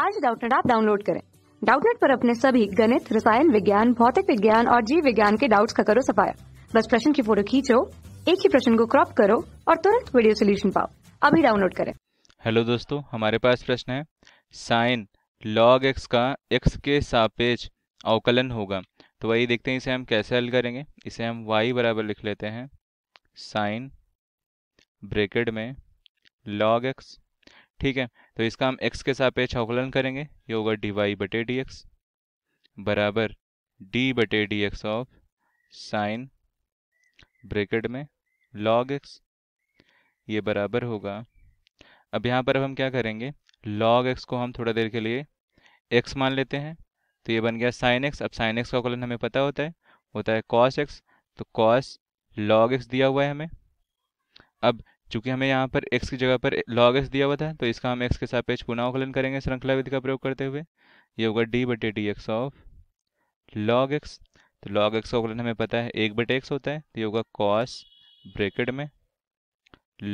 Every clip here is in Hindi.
आज डाउटनेट ऐप डाउनलोड करें। डाउटनेट पर अपने सभी गणित, रसायन विज्ञान, भौतिक विज्ञान और जीव विज्ञान के डाउट्स का करो सफाया। बस प्रश्न की फ़ोटो खींचो, एक ही प्रश्न को क्रॉप करो और तुरंत वीडियो सोल्यूशन पाओ। अभी डाउनलोड करें। हेलो दोस्तों, हमारे पास प्रश्न है। साइन लॉग एक्स का एक्स के सापेक्ष अवकलन होगा। तो वही देखते हैं, इसे हम कैसे हल करेंगे? इसे हम वाई बराबर लिख लेते हैं। साइन ब्रेकेट में लॉग एक्स ठीक है? तो इसका हम x के सापेक्ष अवकलन करेंगे। ये होगा डी वाई बटे डी एक्स बराबर डी बटे D X of sine bracket में लॉग एक्स ये बराबर होगा। अब यहाँ पर अब हम क्या करेंगे? लॉग एक्स को हम थोड़ा देर के लिए एक्स मान लेते हैं। तो ये बन गया साइन एक्स अब साइन एक्स का अवकलन हमें पता होता है। होता है कॉस एक्स तो कॉस लॉग एक्स दिया हुआ है हमें। अब चूँकि हमें यहाँ पर x की जगह पर log x दिया हुआ था तो इसका हम x के सापेक्ष पुनः करेंगे श्रृंखला विधि का प्रयोग करते हुए। ये होगा d बटे D X of log x तो log x का अवकलन हमें पता है, एक बटे एक्स होता है तो ये होगा cos ब्रेकेट में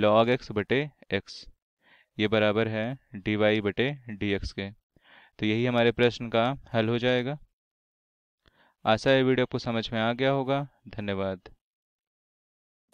log x बटे एक्स ये बराबर है डी वाई बटे डी एक्स के। तो यही हमारे प्रश्न का हल हो जाएगा। आशा है वीडियो आपको समझ में आ गया होगा। धन्यवाद।